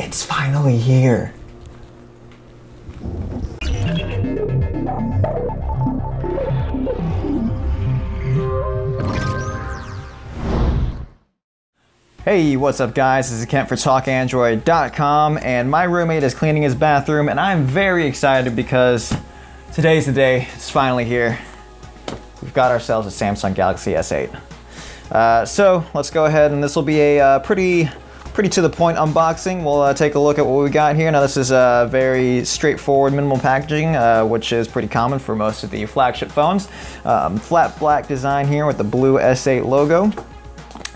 It's finally here. Hey, what's up guys? This is Kent for TalkAndroid.com and my roommate is cleaning his bathroom and I'm very excited because today's the day. It's finally here. We've got ourselves a Samsung Galaxy S8. Uh, so let's go ahead and this will be a uh, pretty pretty to the point unboxing. We'll uh, take a look at what we got here. Now this is a very straightforward minimal packaging, uh, which is pretty common for most of the flagship phones. Um, flat black design here with the blue S8 logo.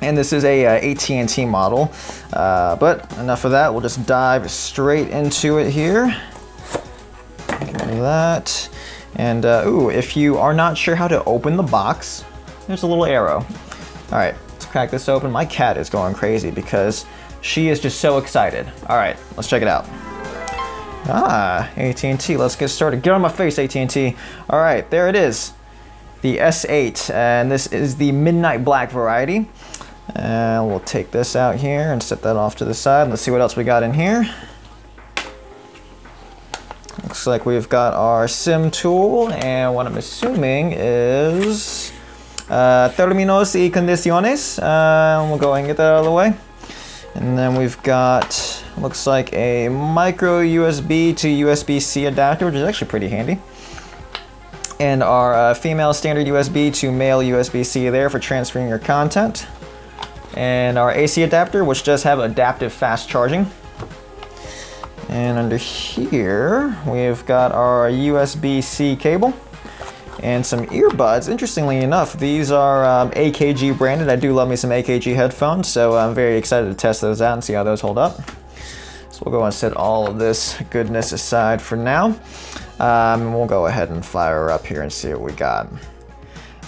And this is a uh, AT&T model. Uh, but enough of that, we'll just dive straight into it here. that. And uh, ooh, if you are not sure how to open the box, there's a little arrow. All right, let's crack this open. My cat is going crazy because she is just so excited. All right, let's check it out. Ah, AT&T, let's get started. Get on my face, AT&T. All right, there it is. The S8, and this is the Midnight Black variety. And we'll take this out here and set that off to the side. Let's see what else we got in here. Looks like we've got our SIM tool, and what I'm assuming is uh, términos y condiciones. Uh, we'll go ahead and get that out of the way. And then we've got, looks like a micro USB to USB-C adapter, which is actually pretty handy. And our uh, female standard USB to male USB-C there for transferring your content and our AC adapter, which does have adaptive fast charging. And under here, we've got our USB-C cable and some earbuds. Interestingly enough, these are um, AKG branded. I do love me some AKG headphones, so I'm very excited to test those out and see how those hold up. So we'll go and set all of this goodness aside for now. Um, we'll go ahead and fire up here and see what we got.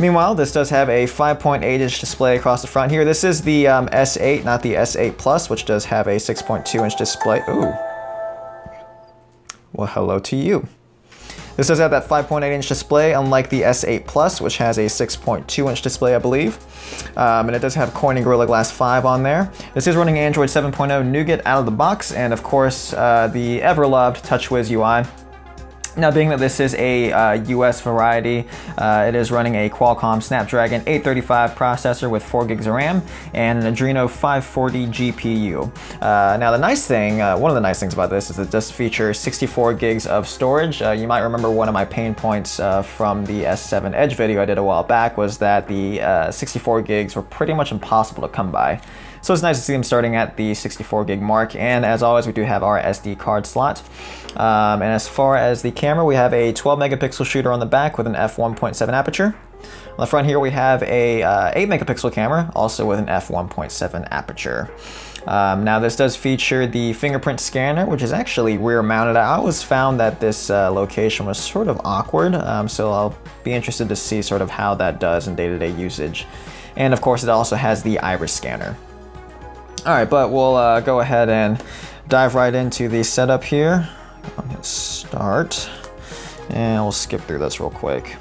Meanwhile, this does have a 5.8 inch display across the front here. This is the um, S8, not the S8 Plus, which does have a 6.2 inch display. Ooh. Well, hello to you. This does have that 5.8 inch display, unlike the S8 Plus, which has a 6.2 inch display, I believe. Um, and it does have Corning Gorilla Glass 5 on there. This is running Android 7.0 Nougat out of the box, and of course, uh, the ever-loved TouchWiz UI. Now being that this is a uh, US variety, uh, it is running a Qualcomm Snapdragon 835 processor with 4 gigs of RAM and an Adreno 540 GPU. Uh, now the nice thing, uh, one of the nice things about this is it does feature 64 gigs of storage. Uh, you might remember one of my pain points uh, from the S7 Edge video I did a while back was that the 64 gigs were pretty much impossible to come by. So it's nice to see them starting at the 64 gig mark. And as always, we do have our SD card slot. Um, and as far as the camera, we have a 12 megapixel shooter on the back with an f1.7 aperture. On the front here, we have a uh, 8 megapixel camera, also with an f1.7 aperture. Um, now this does feature the fingerprint scanner, which is actually rear mounted. I always found that this uh, location was sort of awkward, um, so I'll be interested to see sort of how that does in day-to-day -day usage. And of course, it also has the iris scanner. All right, but we'll uh, go ahead and dive right into the setup here. I'm gonna start, and we'll skip through this real quick.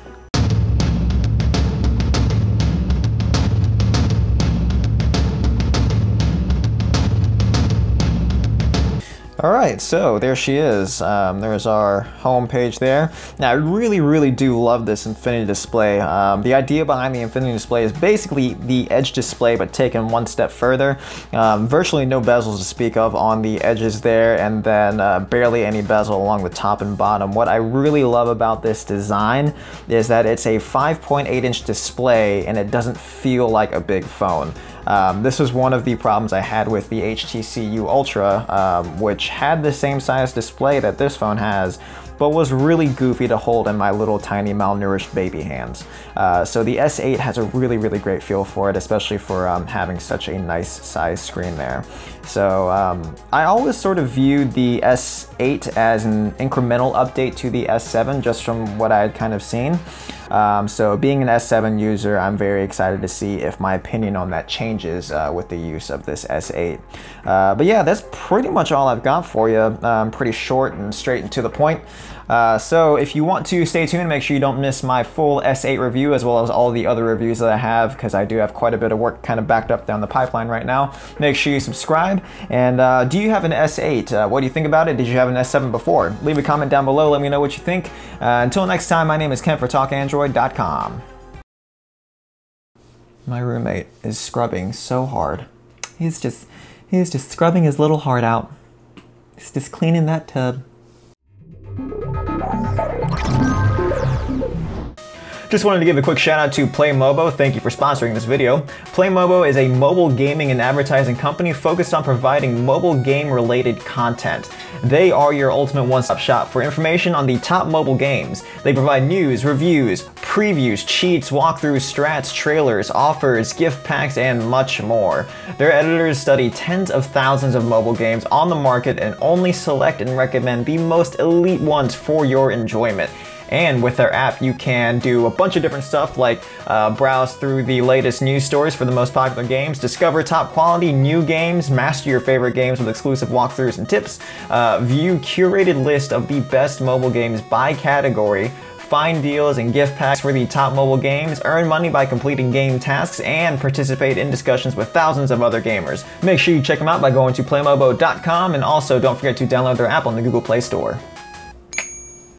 All right, so there she is. Um, there's our home page there. Now, I really, really do love this Infinity display. Um, the idea behind the Infinity display is basically the edge display, but taken one step further. Um, virtually no bezels to speak of on the edges there, and then uh, barely any bezel along the top and bottom. What I really love about this design is that it's a 5.8 inch display and it doesn't feel like a big phone. Um, this was one of the problems I had with the HTC U Ultra, um, which had the same size display that this phone has, but was really goofy to hold in my little tiny malnourished baby hands. Uh, so the S8 has a really, really great feel for it, especially for um, having such a nice size screen there. So um, I always sort of viewed the S8 as an incremental update to the S7 just from what I had kind of seen. Um, so being an S7 user, I'm very excited to see if my opinion on that changes uh, with the use of this S8. Uh, but yeah, that's pretty much all I've got for you. Um, pretty short and straight and to the point. Uh, so if you want to stay tuned, make sure you don't miss my full S8 review as well as all the other reviews that I have because I do have quite a bit of work kind of backed up down the pipeline right now. Make sure you subscribe. And uh, do you have an S8? Uh, what do you think about it? Did you have an S7 before? Leave a comment down below. Let me know what you think. Uh, until next time, my name is Kent for TalkAndroid.com. My roommate is scrubbing so hard. He's just, he's just scrubbing his little heart out. He's just cleaning that tub. Just wanted to give a quick shout out to PlayMobo. Thank you for sponsoring this video. PlayMobo is a mobile gaming and advertising company focused on providing mobile game related content. They are your ultimate one-stop shop for information on the top mobile games. They provide news, reviews, previews, cheats, walkthroughs, strats, trailers, offers, gift packs, and much more. Their editors study tens of thousands of mobile games on the market and only select and recommend the most elite ones for your enjoyment. And with their app, you can do a bunch of different stuff like uh, browse through the latest news stories for the most popular games, discover top quality new games, master your favorite games with exclusive walkthroughs and tips, uh, view curated list of the best mobile games by category, find deals and gift packs for the top mobile games, earn money by completing game tasks, and participate in discussions with thousands of other gamers. Make sure you check them out by going to playmobo.com and also don't forget to download their app on the Google Play Store.